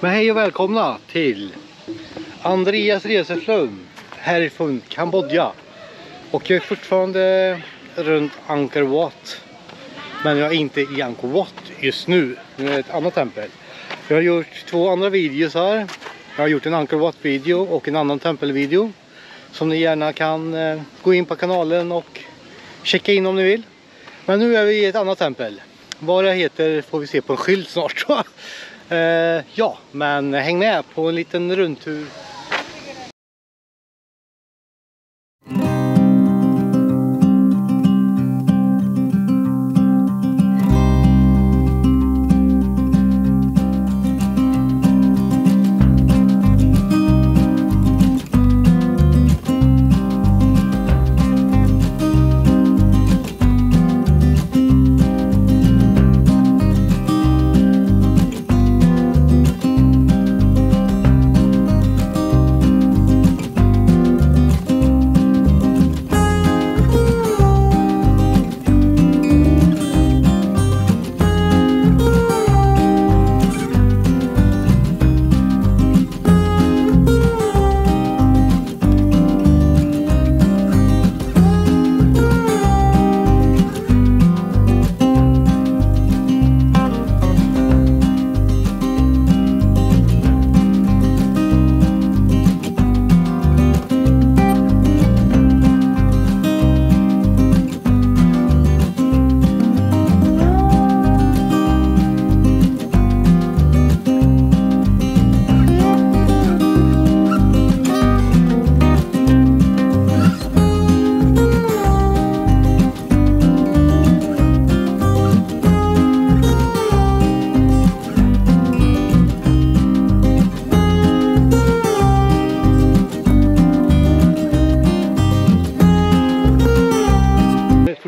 Men hej och välkomna till Andreas Reseflum härifrån Kambodja. Och jag är fortfarande runt Angkor Wat. Men jag är inte i Angkor Wat just nu. Nu är det ett annat tempel. Jag har gjort två andra videos här. Jag har gjort en Angkor Wat video och en annan tempelvideo. Som ni gärna kan eh, gå in på kanalen och checka in om ni vill. Men nu är vi i ett annat tempel. Vad det heter får vi se på en skylt snart. Eh, ja, men häng med på en liten rundtur.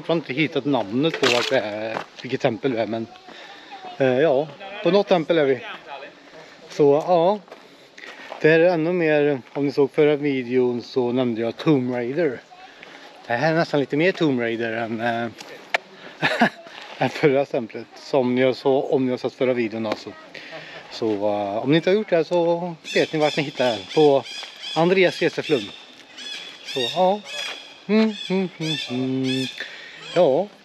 Fortfarande inte hittat namnet på vart vi är, vilket tempel vi är men eh, ja, på något tempel är vi. Så ja, det här är ännu mer, om ni såg förra videon så nämnde jag Tomb Raider. Det här är nästan lite mer Tomb Raider än, äh, än förra templet. Som jag så, om ni har sett förra videon alltså. Så uh, om ni inte har gjort det så vet ni vart ni hittar den. På Andreas Reseflum. Så ja. Mm, mm, mm, mm. Ja.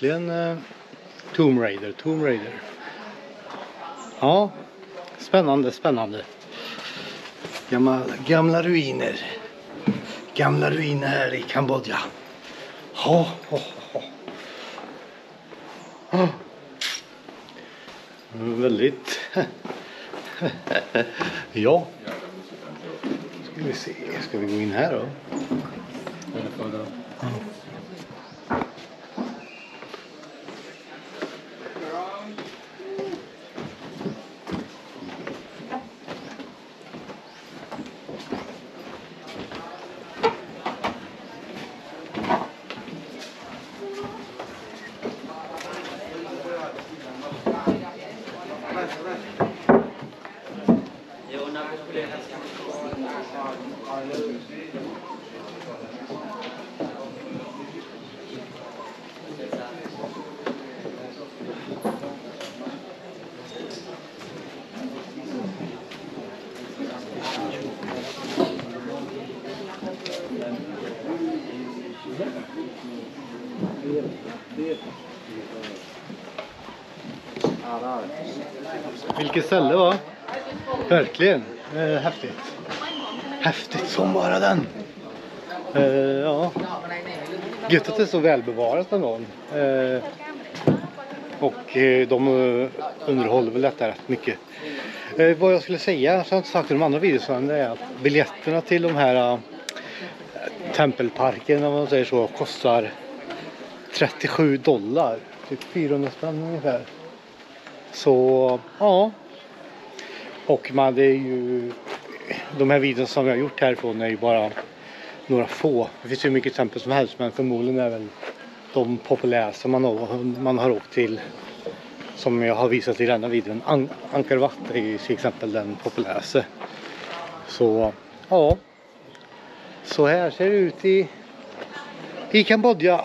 Verkligen eh, Tomb Raider, Tomb Raider. Ja, spännande, spännande. Gamla, gamla ruiner. Gamla ruiner här i Kambodja. Ha, ha, ha. ha. Mm, Väldigt... ja. Ska vi se, ska vi gå in här då? Vilket ställe va? Verkligen. Eh, häftigt. Häftigt som bara den. Eh, ja. Gött att det är så välbevarat ändå. Eh, och eh, de eh, underhåller väl detta rätt mycket. Eh, vad jag skulle säga, som jag inte sagt i de andra videorna, det är att biljetterna till de här eh, tempelparken, om man säger så, kostar 37 dollar. Typ 400 spänn ungefär. Så ja. Och man, det är ju de här videorna som jag har gjort härifrån är ju bara några få. Det finns ju mycket exempel som helst men förmodligen är väl de populäraste man har, man har åkt till som jag har visat i denna videon. An Angkor Wat är ju till exempel den populäraste. Så ja. Så här ser det ut i, i Kambodja.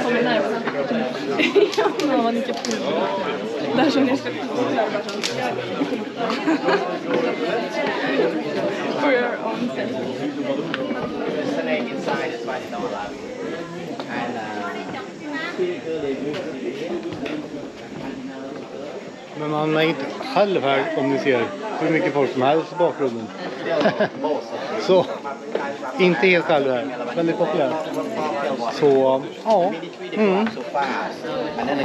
ni kommer närmare. Ja, vad ni kan Där som ni ska For your own Men man är inte själv här om ni ser hur mycket folk som helst i bakgrunden. Så inte helt själv här. Väldigt populär. Så ja. Mm. so fast, and then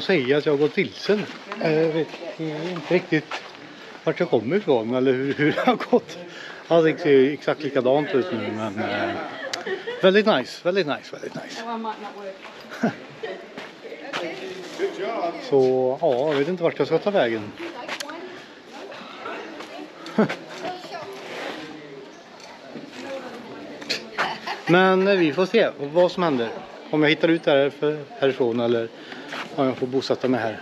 nog säga att jag har gått vilsen. Jag vet inte riktigt vart jag kommer ifrån eller hur, hur det har gått. Allting ser exakt likadant ut nu men eh, väldigt nice, väldigt nice, väldigt nice. Så ja, jag vet inte vart jag ska ta vägen. Men eh, vi får se vad som händer. Om jag hittar ut där för, härifrån eller om jag får bosätta mig här.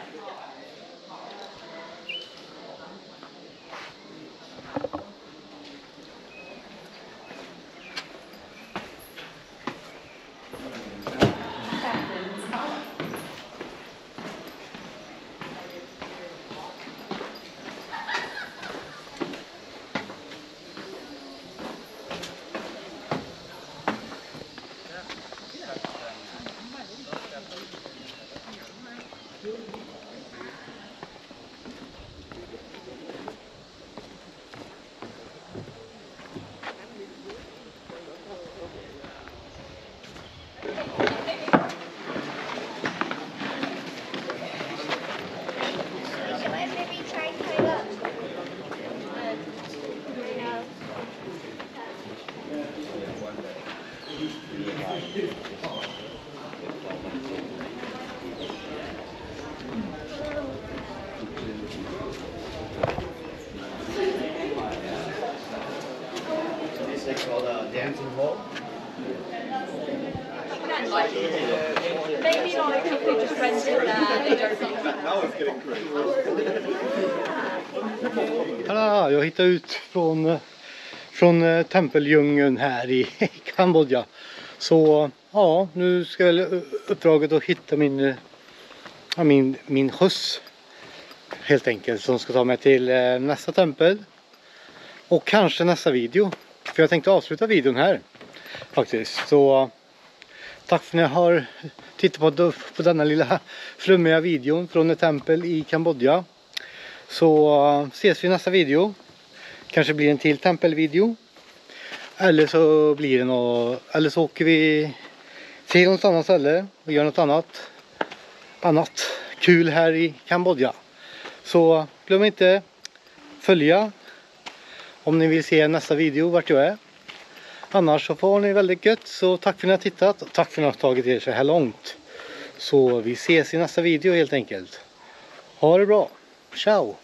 This is called a dancing. Maybe not just rent it there. They don't jag hittade ut från, eh, från eh, tempeldjungeln här i Kambodja. Så ja, nu ska väl uppdraget att hitta min, ja, min, min skjuts. Helt enkelt som ska ta mig till eh, nästa tempel. Och kanske nästa video. För jag tänkte avsluta videon här. Faktiskt. Så tack för att ni har tittat på, på denna lilla flummiga videon från ett tempel i Kambodja. Så eh, ses vi i nästa video. Kanske blir en till tempelvideo. Eller så blir det något, eller så åker vi till något annat ställe och gör något annat, annat kul här i Kambodja. Så glöm inte följa om ni vill se nästa video vart jag är. Annars så får ni väldigt gött så tack för att ni har tittat och tack för att ni har tagit er så här långt. Så vi ses i nästa video helt enkelt. Ha det bra. Ciao!